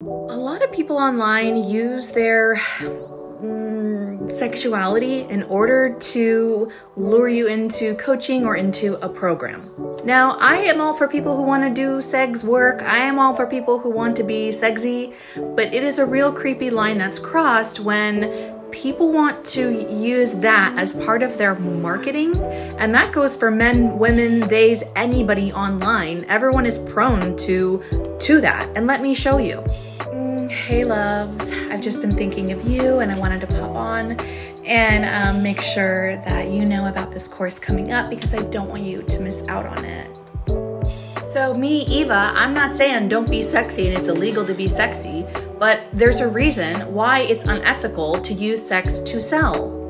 A lot of people online use their mm, sexuality in order to lure you into coaching or into a program. Now, I am all for people who want to do sex work. I am all for people who want to be sexy, but it is a real creepy line that's crossed when people want to use that as part of their marketing and that goes for men women theys anybody online. Everyone is prone to to that. And let me show you. Mm, hey loves. I've just been thinking of you and i wanted to pop on and um, make sure that you know about this course coming up because i don't want you to miss out on it. So me eva i'm not saying don't be sexy and it's illegal to be sexy but there's a reason why it's unethical to use sex to sell.